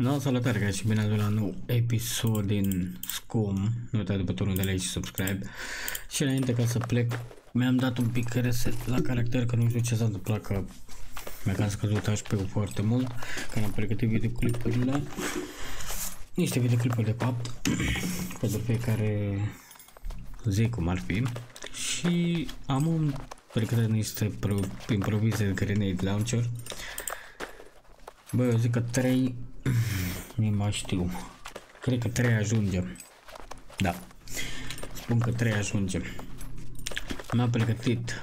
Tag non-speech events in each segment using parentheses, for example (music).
No, salutare guys și bine ați venit la nou episod din Scum. Nu uitați de butonul de like și subscribe. Și înainte ca să plec, mi-am dat un pic reset la caracter, că nu știu ce s-a întâmplat, că mi-a cam scăzut HP-ul foarte mult, că am pregătit videoclipurile. Niște videoclipuri de fapt, (clears throat) pentru fiecare zi cum ar fi. Și am un pregătit niște improvize de grenade launcher. Bă, eu zic că 3 (clears throat) nu mai știu. Cred că 3 ajunge. Da. Spun că 3 ajunge. Mi-am pregătit.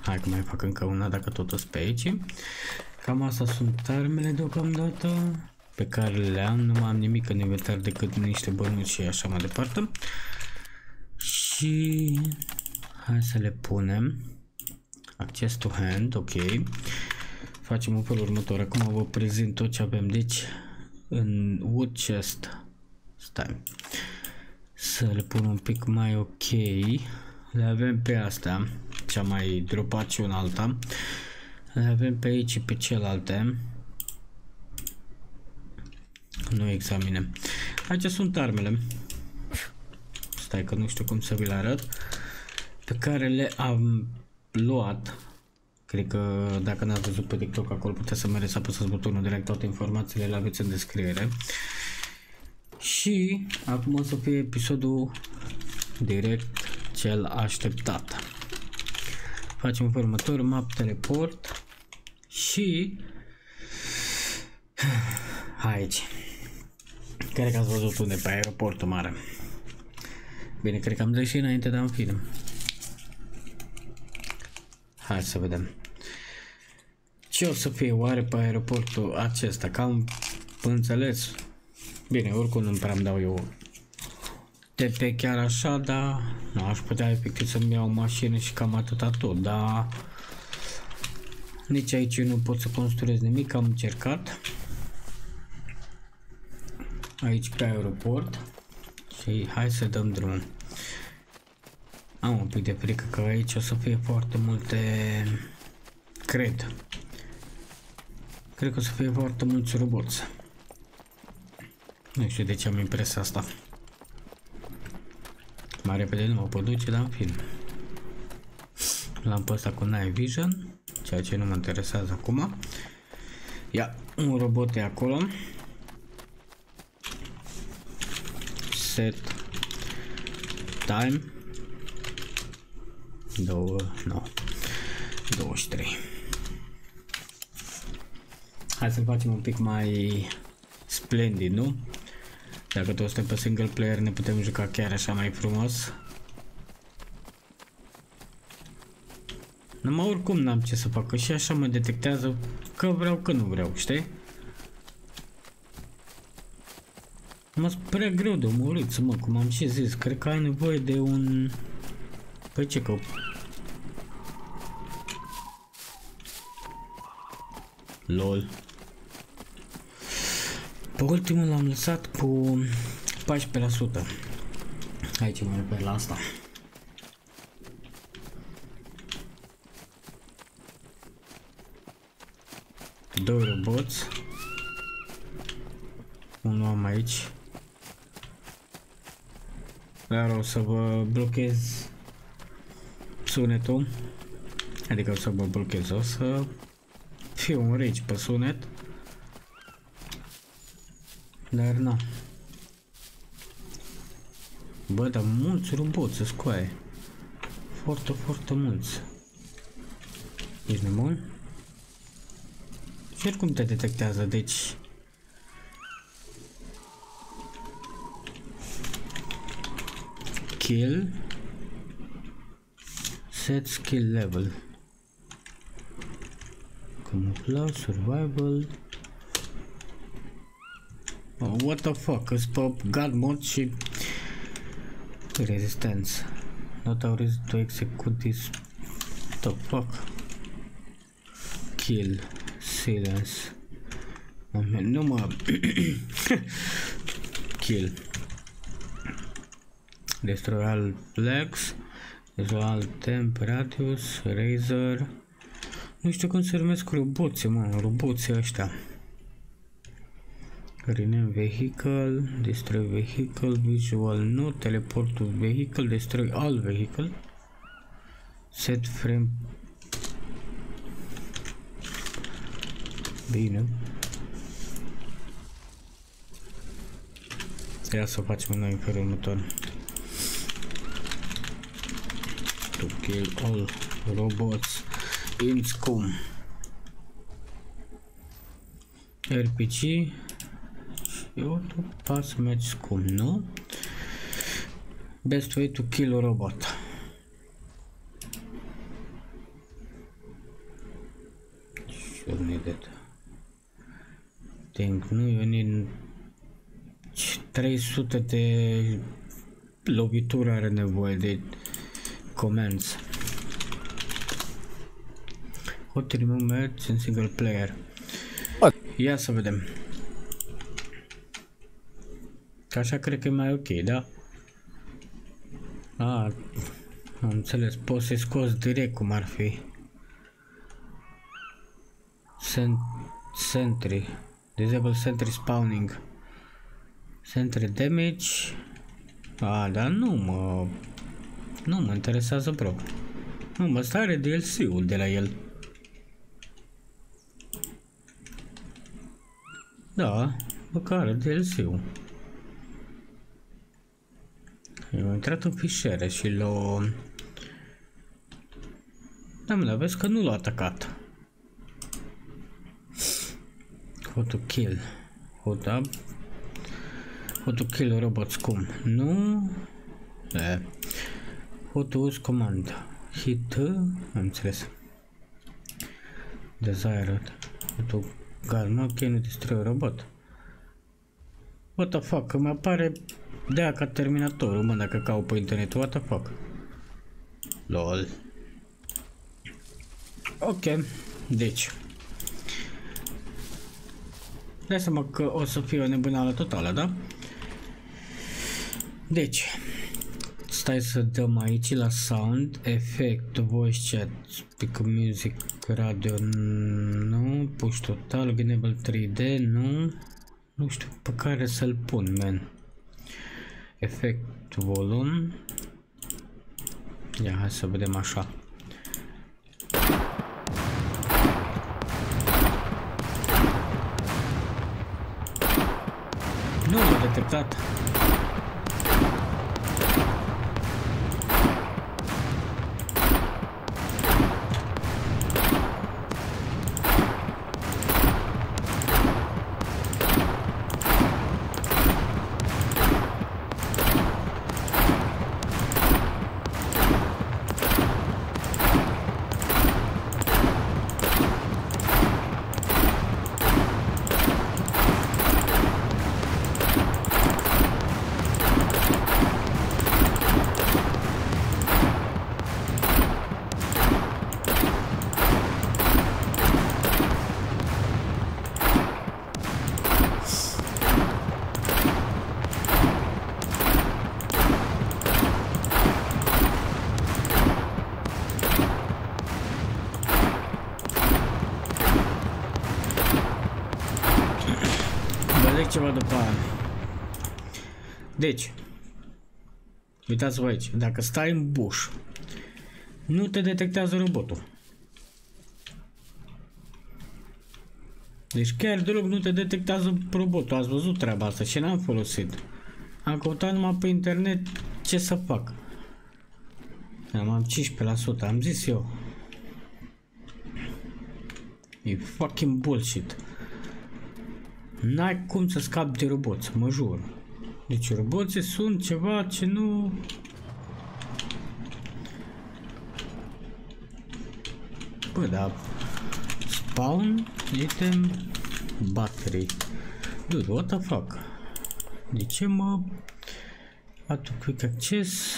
Hai că mai fac încă una dacă tot o pe aici. Cam asta sunt armele deocamdată pe care le am. Nu mai am nimic în inventar decât niște bănuți și așa mai departe. Și hai să le punem. Access to hand, ok facem în felul următor. Acum vă prezint tot ce avem. Deci, în wood chest, stai, să le pun un pic mai ok. Le avem pe asta, cea mai dropat și una alta. Le avem pe aici și pe celelalte. Nu examinem. Aici sunt armele. Stai că nu știu cum să vi le arăt. Pe care le am luat Cred că dacă n-ați văzut pe TikTok acolo puteți să mergeți să apăsați butonul direct, toate informațiile le aveți în descriere. Și acum o să fie episodul direct cel așteptat. Facem pe următor map teleport și aici. Cred că ați văzut unde pe aeroportul mare. Bine, cred că am zis și înainte, dar în film. Hai să vedem. Ce o să fie oare pe aeroportul acesta? Cam înțeles. Bine, oricum nu prea îmi dau eu TP chiar așa, dar nu aș putea efectiv să-mi iau o mașină și cam atâta tot, dar nici aici nu pot să construiesc nimic, am încercat. Aici pe aeroport și hai să dăm drumul. Am un pic de frică că aici o să fie foarte multe, cred, Cred că o să fie foarte mulți roboți. Nu știu de ce am impresia asta. Mai repede nu mă pot duce, dar în film. L-am pe ăsta cu Night Vision, ceea ce nu mă interesează acum. Ia, un robot e acolo. Set time. Două, nu. 23. Hai să-l facem un pic mai splendid, nu? Dacă tot suntem pe single player ne putem juca chiar așa mai frumos. Numai oricum n-am ce să fac, că și așa mă detectează că vreau, că nu vreau, știi? Mă prea greu de omorât, mă, cum am și zis, cred că ai nevoie de un... Păi ce că... LOL. Pe ultimul l-am lăsat cu 14%. Aici mă refer la asta. Doi roboți. Unul am aici. Dar o să vă blochez sunetul. Adică o să vă blochez, o să fie un rage pe sunet. Dar nu. Bă, dar mulți roboți să scoaie. Foarte, foarte mulți. Ești nebun? Și cum te detectează, deci... Kill. Set skill level. Survival. Oh, what the fuck, îți pe God mode și resistance. Not authorize to execute this. The fuck? Kill. Silence. Nu mă... Kill. Destroy all flags. Destroy all temp, radius, razor. Nu știu cum se numesc roboții, mă, roboții ăștia. Rename vehicle, destroy vehicle, visual no, teleport to vehicle, destroy all vehicle, set frame. Bine. Ia să facem noi în felul următor. To kill all robots in scum. RPG eu tu pas să mergi scum, nu? Best way to kill a robot. Sure needed. Think nu, eu need 300 de lovituri are nevoie de commands. Hot remove match în single player. Ia să vedem. Așa cred că e mai ok, da? A, am înțeles, poți să-i scoți direct cum ar fi. Sentry. Disable sentry spawning. Sentry damage. A, dar nu mă... Nu mă interesează bro. Nu, mă, stare DLC-ul de la el. Da, măcar DLC-ul. Eu am intrat în fișiere și l-o... Da, mă, vezi că nu l-a atacat. How to kill. How to... How to kill robots cum? Nu... E. How to use command. Hit... Am înțeles. Desired. How to... Gun, ok, nu destroy robot. What the fuck, că mi apare de ca Terminatorul, mă, dacă caut pe internet, what the fuck? LOL. Ok, deci. Dai seama că o să fie o nebunală totală, da? Deci, stai să dăm aici la sound, effect, voice chat, speak music, radio, nu, push total, enable 3D, nu, nu știu pe care să-l pun, man. Efect volum. Ia, hai să vedem așa. Nu l-a detectat. Ceva după aia. Deci, uitați-vă aici, dacă stai în buș, nu te detectează robotul. Deci chiar deloc nu te detectează robotul, ați văzut treaba asta și n-am folosit. Am căutat numai pe internet ce să fac. Am 15%, am zis eu. E fucking bullshit. N-ai cum să scapi de roboți, mă jur. Deci roboții sunt ceva ce nu... Bă, da. Spawn, item, battery. Dude, what the fuck? De ce mă... Atu quick access...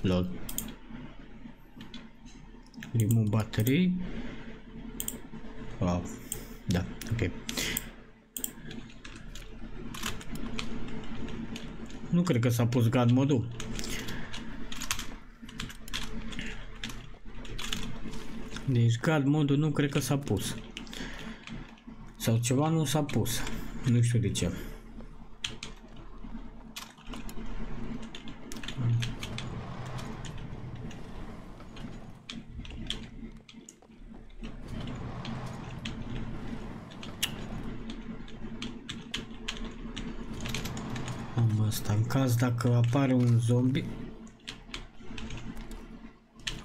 Lol. Remove battery. Wow. Da, ok. Nu cred că s-a pus God modul. Deci God modul nu cred că s-a pus. Sau ceva nu s-a pus. Nu știu de ce. Am asta în caz dacă apare un zombie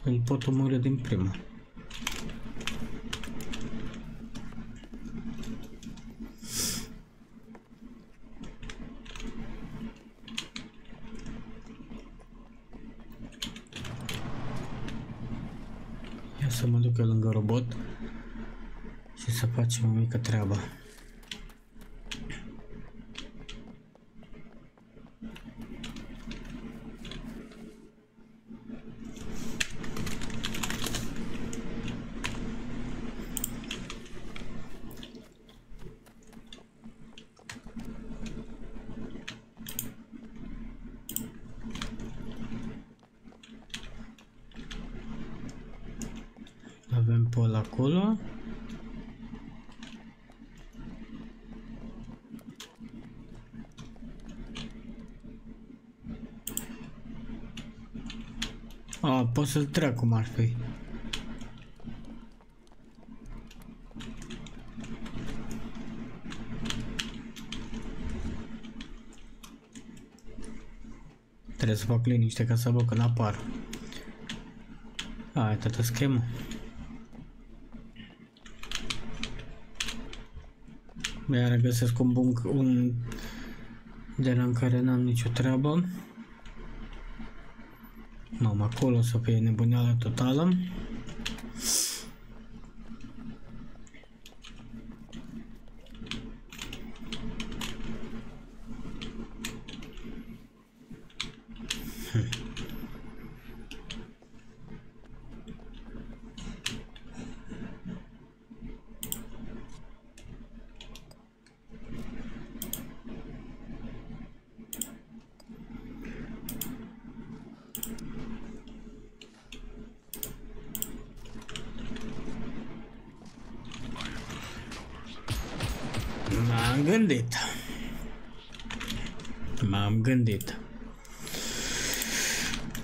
îl pot omorâ din prima. Ia să mă duc eu lângă robot și să facem o mică treabă. Avem pe ăla acolo. A, pot să-l trec cum ar fi. Trebuie să fac liniște ca să văd când apar. A, e toată schemă. Iar găsesc un bun un de la în care n-am nicio treabă. No, ma kolo sobie ne bo njale totalom. M-am gândit. M-am gândit.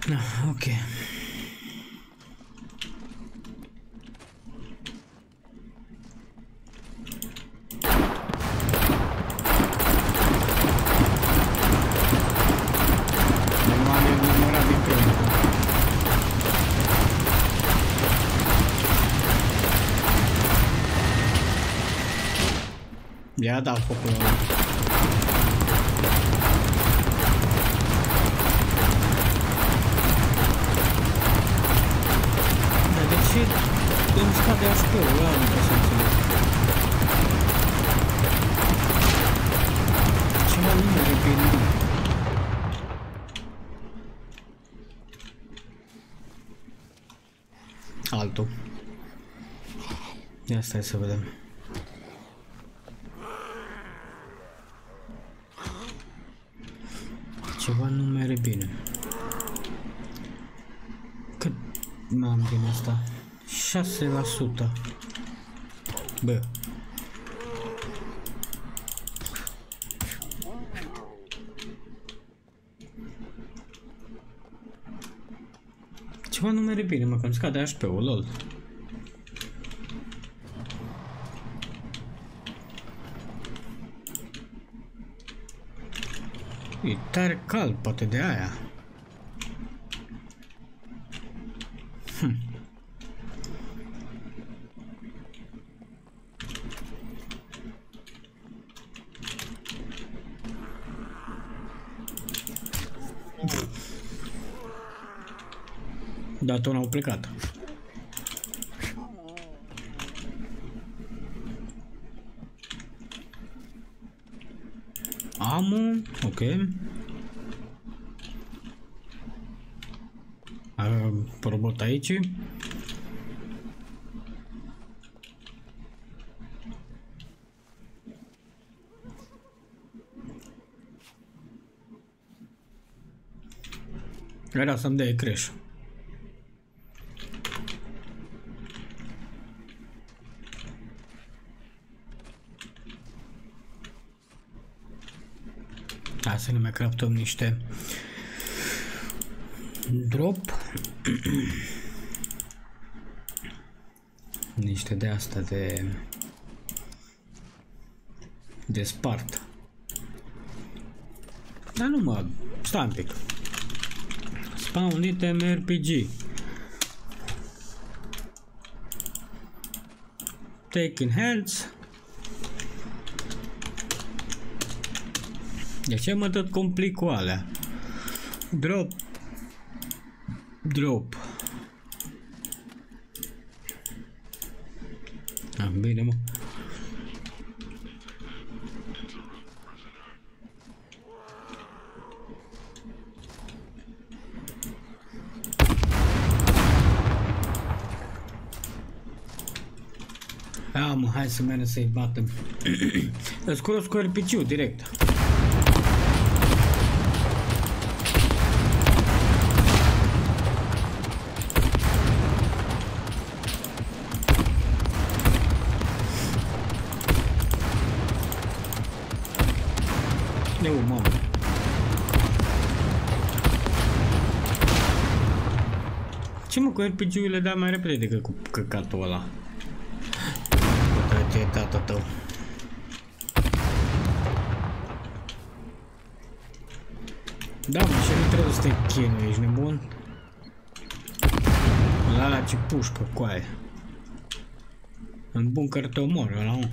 Da, ok. Ia da focul ăla. Dar de ce îmi scade HP-ul ăla? Nu pot să înțeleg. Ceva nu merge pe nimic. Altul. Ia stai să vedem. Ceva nu merge bine. Cât m-am din asta? 6%. Bă. Ceva nu merge bine, mă, că îmi scade HP-ul, lol. E tare cald, poate de aia. Hm. Da, tot n-au plecat. Amu, ok. работаете. Era să-mi dea crash. Hai să ne mai craptăm niște drop. niște de asta de de spart. Dar nu mă, stai un pic. Spawn item RPG. Taking hands. De ce mă tot complic cu alea? Drop. Drop. Ah, bine mă. Da, mă, hai să mergem să-i batem. (clears throat) Îți cunosc cu rpg direct. Cu RPG-urile da mai repede decât cu căcatul ăla e tata tău. Da, mă, și nu trebuie să te chinui, ești nebun? La la ce pușcă cu aia. În bunker te omor, ăla, mă.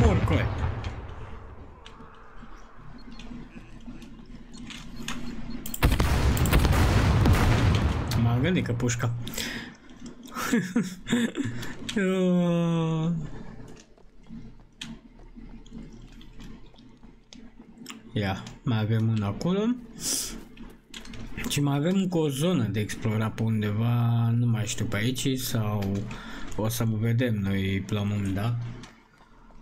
Mor cu aia. Gândit că pușca. (laughs) Ia, mai avem un acolo. Și mai avem încă o zonă de explorat pe undeva, nu mai știu pe aici sau o să vedem noi la un moment dat.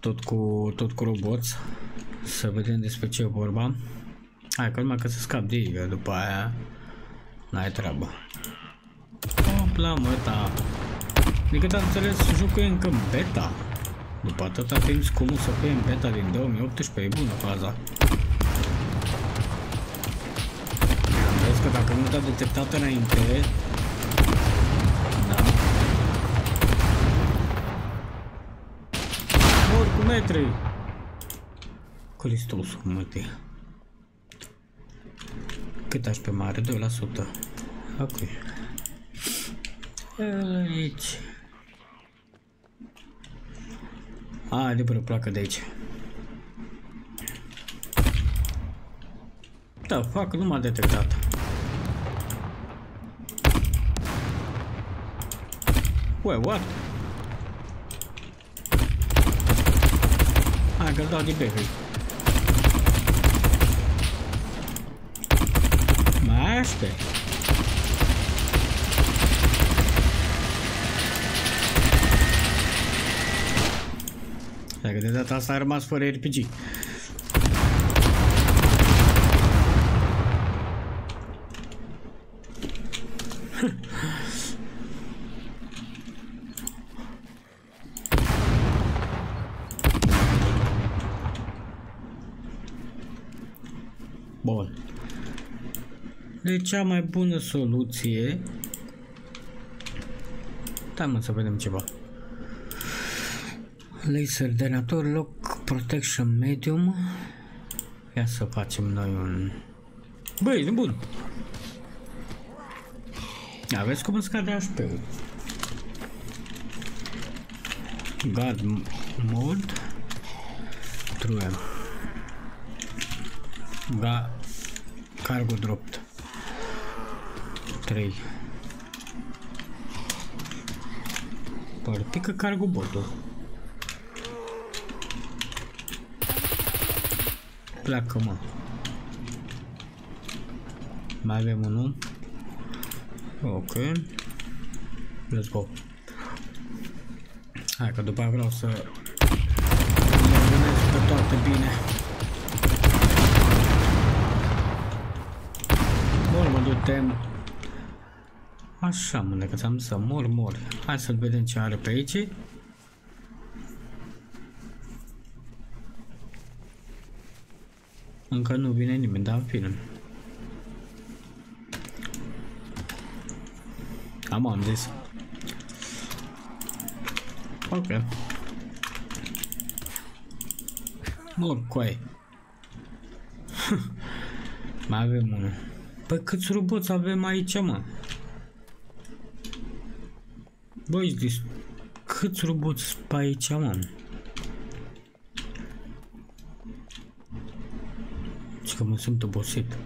Tot cu, tot cu roboți. Să vedem despre ce e vorba. Hai că numai că să scap de ei, după aia n-ai treabă. Opla, mă, ta. De cât am înțeles, jocul e încă în beta. După atâta timp, cum să fie în beta din 2018, e bună faza. Vezi că dacă nu te-a detectat înainte... Da. Mor cu metri! Cristosul, mă, te. Cât aș pe mare? 2%. Ok. Aici. A, de până placă de aici. Da, fac, nu m-a detectat. Wait, what? Hai că-l dau de baby. Mai aștept. Dacă de data asta a rămas fără RPG. (laughs) Bun. Deci cea mai bună soluție... Da, mă, să vedem ceva. Laser denator lock protection medium. Ia să facem noi un... Băi, e bun. Aveți cum scade HP-ul. God mode. True. Ga cargo dropped. 3. Părtică cargo botul. Pleacă, mă. Mai avem unul. Ok. Let's go. Hai că după aia vreau să le pe toate bine. Bun, mă du-te. Așa, mă, dacă ți-am să mor, mor. Hai să-l vedem ce are pe aici. Încă nu vine nimeni, dar în fine. Am am zis. Ok. Mor, coai. (laughs) Mai avem unul. Păi câți roboți avem aici, mă? Băi, deci, câți roboți pe aici, mă? Și că mă simt obosit.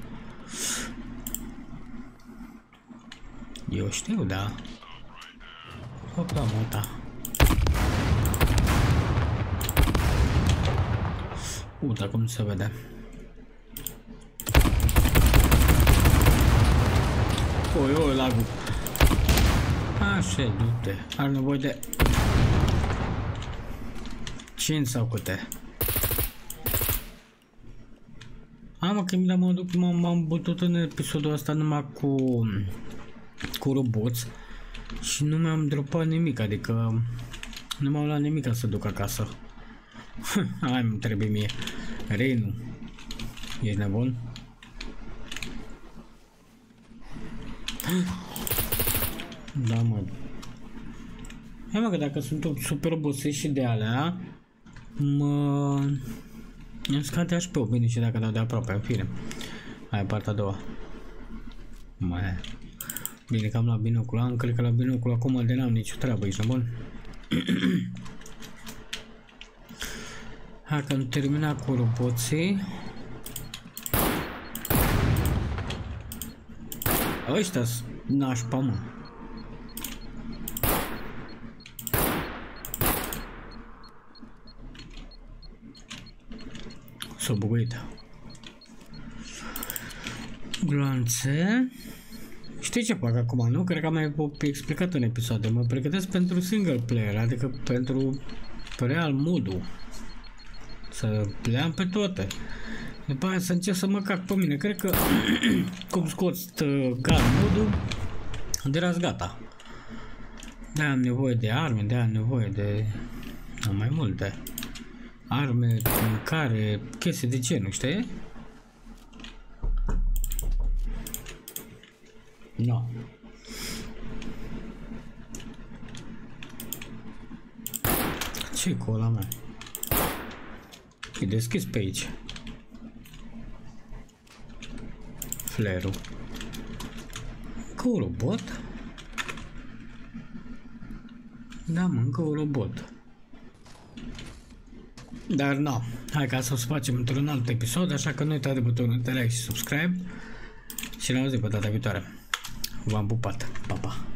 Eu știu, da. Hopla, muta. Uite cum se vede. Oi, oi, lagul. Așa, du-te. Are nevoie de... 5 sau câte? Am că mi am duc, m-am bătut în episodul ăsta numai cu cu roboți și nu mi-am dropat nimic, adică nu m-am luat nimic ca să duc acasă. (laughs) Hai, îmi trebuie mie. Reinu. Ești nebun? (gasps) Da, mă. Hai mă, că dacă sunt super obosit și de alea, mă... Îmi scade HP-ul, bine și dacă dau de aproape, în fine. Hai, partea a doua. Mai. Bine că am la binocul, am cred că la binocul acum de n-am nicio treabă, ești bun? (clears throat) Hai că am terminat cu roboții. Ăștia-s nașpa, mă. S-a buguit. Glanțe. Știi ce fac acum, nu? Cred că am mai explicat în episoade. Mă pregătesc pentru single player, adică pentru real modul. Să le am pe toate. După aia să încerc să mă cac pe mine. Cred că (clears throat) cum scoți uh, gun modul, de gata. De am nevoie de arme, de am nevoie de mai multe arme, mâncare, chestii de genul, știi? No. ce cu ăla mea? E deschis pe aici. Flerul. Încă un robot? Da, mă, încă un robot. Dar nu, hai ca să o facem într-un alt episod, așa că nu uitați de butonul de like și subscribe și ne auzim pe data viitoare. V-am pupat. Pa, pa.